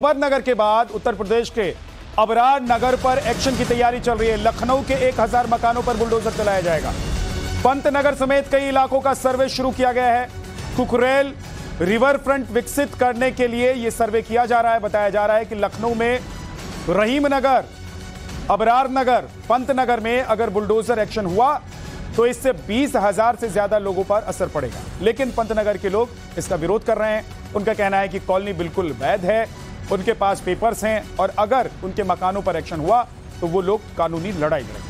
नगर के बाद उत्तर प्रदेश के अबरार नगर पर एक्शन की तैयारी चल रही है। लखनऊ के 1000 मकानों पर बुलडोजर चलाया जाएगा। पंत नगर समेत कई इलाकों का सर्वे शुरू किया गया है। कुकरेल रिवर फ्रंट विकसित करने के लिए यह सर्वे किया जा रहा है। बताया जा रहा है कि लखनऊ में रहीम नगर अबरार नगर पंत नगर में अगर बुलडोजर एक्शन हुआ तो इससे बीस हज़ार से ज़्यादा लोगों पर असर पड़ेगा। लेकिन पंतनगर के लोग इसका विरोध कर रहे हैं। उनका कहना है कि कॉलोनी बिल्कुल वैध है। उनके पास पेपर्स हैं और अगर उनके मकानों पर एक्शन हुआ तो वो लोग कानूनी लड़ाई लड़ेंगे।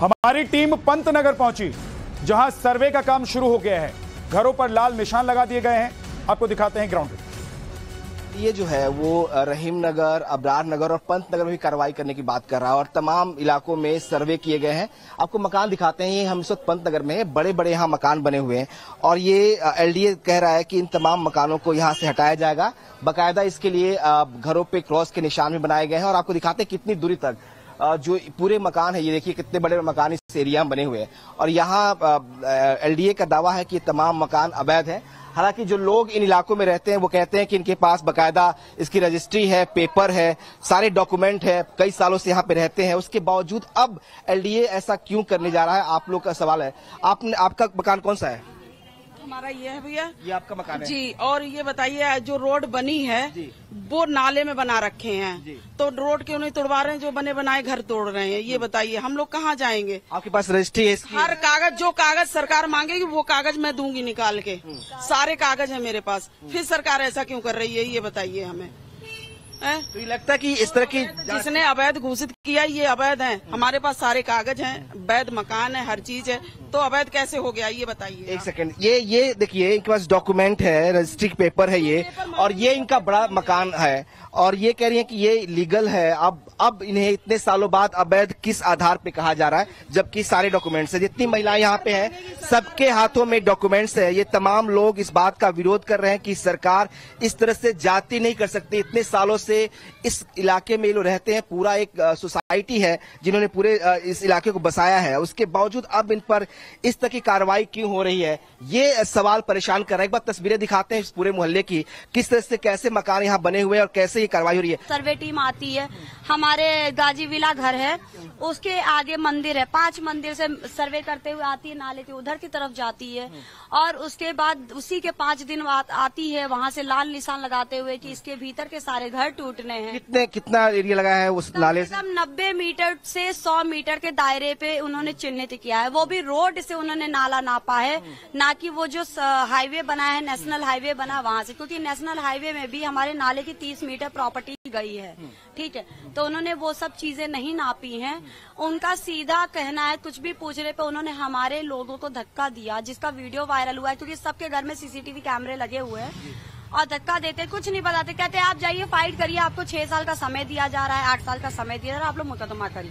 हमारी टीम पंतनगर पहुँची, जहाँ सर्वे का काम शुरू हो गया है। घरों पर लाल निशान लगा दिए गए हैं। आपको दिखाते हैं ग्राउंड ये जो है वो रहीम नगर अबरार नगर और पंत नगर में भी कार्रवाई करने की बात कर रहा है और तमाम इलाकों में सर्वे किए गए हैं। आपको मकान दिखाते हैं, ये हम इस वक्त पंत नगर में हैं बड़े बड़े यहाँ मकान बने हुए हैं और ये एलडीए कह रहा है कि इन तमाम मकानों को यहाँ से हटाया जाएगा। बाकायदा इसके लिए घरों पे क्रॉस के निशान भी बनाए गए हैं और आपको दिखाते हैं कितनी दूरी तक जो पूरे मकान है, ये देखिए कितने बड़े मकान इस एरिया में बने हुए हैं। और यहाँ एलडीए का दावा है कि तमाम मकान अवैध है। हालाँकि जो लोग इन इलाकों में रहते हैं, वो कहते हैं कि इनके पास बकायदा इसकी रजिस्ट्री है, पेपर है, सारे डॉक्यूमेंट है, कई सालों से यहाँ पे रहते हैं। उसके बावजूद अब एलडीए ऐसा क्यों करने जा रहा है, आप लोग का सवाल है। आपने, आपका मकान कौन सा है? हमारा ये है भैया। ये आपका मकान है। जी और ये बताइए जो रोड बनी है वो नाले में बना रखे हैं। तो रोड क्यों नहीं तोड़वा रहे हैं जो बने बनाए घर तोड़ रहे हैं? ये बताइए हम लोग कहाँ जाएँगे? आपके पास रजिस्ट्री है हर कागज़ जो कागज़ सरकार मांगेगी वो कागज़ मैं दूँगी निकाल के। सारे कागज़ है मेरे पास। फिर सरकार ऐसा क्यों कर रही है ये बताइए हमें। तो ये लगता है कि इस तरह की जिसने अवैध घोषित किया ये अवैध है? हमारे पास सारे कागज़ हैं वैध मकान है हर चीज़ है। तो अवैध कैसे हो गया ये बताइए एक सेकंड ये ये देखिए इनके पास डॉक्यूमेंट है रजिस्ट्री पेपर है ये और ये इनका बड़ा मकान है और ये कह रही है कि ये लीगल है। अब अब इन्हें इतने सालों बाद अवैध किस आधार पे कहा जा रहा है जबकि सारे डॉक्यूमेंट्स है। जितनी महिलाएँ यहाँ पे हैं सबके हाथों में डॉक्यूमेंट्स है। ये तमाम लोग इस बात का विरोध कर रहे हैं कि सरकार इस तरह से जाति नहीं कर सकती। इतने सालों से इस इलाके में लोग रहते हैं पूरा एक सोसाइटी है जिन्होंने पूरे इस इलाके को बसाया है उसके बावजूद अब इन पर इस तरह की कार्रवाई क्यों हो रही है? ये सवाल परेशान कर रहा है। एक बार तस्वीरें दिखाते हैं इस पूरे मोहल्ले की किस तरह से कैसे मकान यहाँ बने हुए हैं और कैसे ये कार्रवाई हो रही है? सर्वे टीम आती है। हमारे गाजी विला घर है उसके आगे मंदिर है। पाँच मंदिर से सर्वे करते हुए आती है नाले के उधर की तरफ़ जाती है। और उसके बाद उसी के पाँच दिन बाद आती है वहाँ से लाल निशान लगाते हुए कि इसके भीतर के सारे घर टूटने हैं। कितने कितना एरिया लगा है उस नाले से? नब्बे मीटर से सौ मीटर के दायरे पे उन्होंने चिन्हित किया है। वो भी रोड से उन्होंने नाला नापा है, ना कि वो जो हाईवे बना है, नेशनल हाईवे बना वहाँ से, क्योंकि नेशनल हाईवे में भी हमारे नाले की तीस मीटर प्रॉपर्टी गई है, ठीक है? तो उन्होंने वो सब चीज़ें नहीं नापी हैं। उनका सीधा कहना है, कुछ भी पूछने पे उन्होंने हमारे लोगों को धक्का दिया, जिसका वीडियो वायरल हुआ है, क्योंकि सबके घर में सीसीटीवी कैमरे लगे हुए हैं। और धक्का देते कुछ नहीं बताते, कहते आप जाइए फाइट करिए, आपको छह साल का समय दिया जा रहा है, आठ साल का समय दिया जा रहा है, आप लोग मुकदमा करिए।